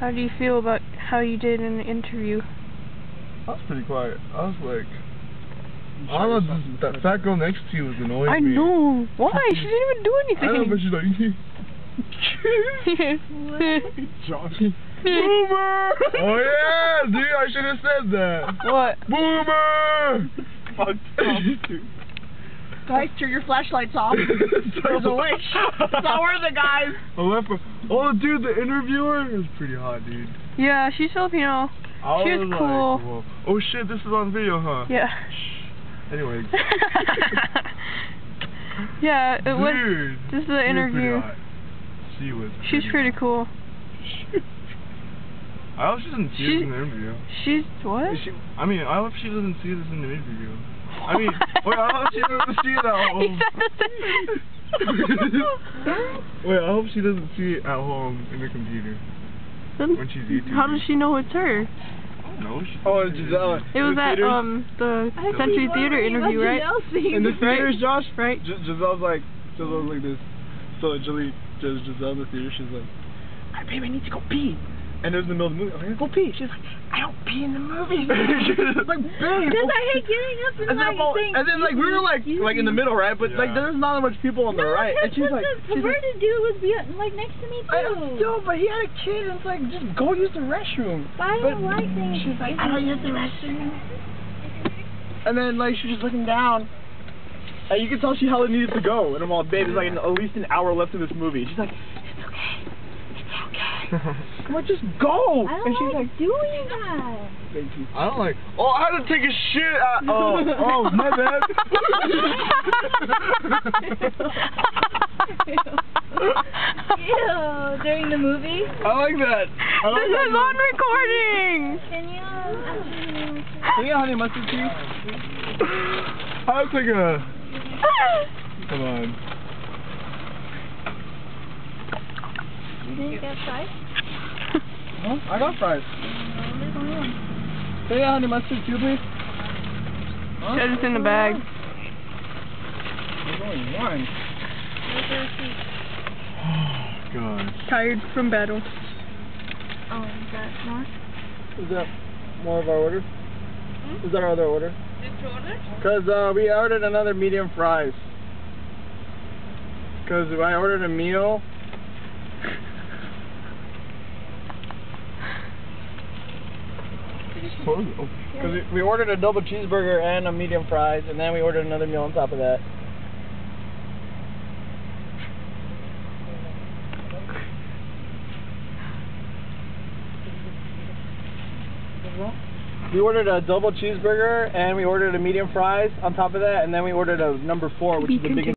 How do you feel about how you did in the interview? I was pretty quiet. I was like, I don't that fat girl next to you was annoying I me. know. Why? She didn't even do anything. I know, but she's like, Johnny. Boomer! oh yeah, dude, I should have said that. what? Boomer! Fuck Guys, turn your flashlights off. There's a witch. It's not worth it, guys. I left. Oh, dude, the interviewer is pretty hot, dude. Yeah, she's Filipino. I She was was like, cool. Oh shit, this is on video, huh? Yeah. Anyways. yeah, it was. Dude, This is she the was interview. pretty. She was. She's pretty cool. I hope she doesn't see She- this in the interview. She's what? She, I mean, I hope she doesn't see this in the interview. I mean, wait, I hope she doesn't see it at He home. said the wait, I hope she doesn't see it at home in the computer Then when she's YouTube. How does she know it's her? No, she. Oh, Giselle. It was at um the Century Theater interview, right? In the theaters, Josh? Right. G- Giselle's like, Giselle's like this. So Gis- Gis- Giselle in the theater, she's like, "Hey, babe, I need to go pee. And it was in the middle of the movie. I'm like, go pee. She's like, I don't pee in the movie. I'm like, babe. Because I hate getting up and, and then, like well, saying, and then like we were like like in the middle, right? But like there's not that much people on the No, right. And because she's like, the she's like, perverted dude was be like next to me too. I don't know, but he had a kid, and it's like just go use the restroom. I don't like things. she's like, I don't use the restroom. And then like she's just looking down. And you can tell she hella needed to go. And I'm all, babe, there's like an, at least an hour left of this movie. She's like, it's okay. It's okay. I'm just go. I and don't she's like like, doing that. thank you. I don't like. Oh, I had to take a shit. At, oh, oh, my bad. Ew, during the movie? I like that. I like This that. is on recording. Can you? um, Can you honey mustard cheese? I had to take a. Come on. You didn't get fries? Huh? I got fries. No, there's only one. Can you get honey mustard too, please? Huh? Said it's in the bag. There's only one. Where's the receipt? God. Tired from battle. Oh, is that more? Is that more of our order? Hmm? Is that our other order? Because uh, we ordered another medium fries. Because I ordered a meal. Because we, we ordered a double cheeseburger and a medium fries, and then we ordered another meal on top of that. We ordered a double cheeseburger and we ordered a medium fries on top of that, and then we ordered a number four, which is the biggest.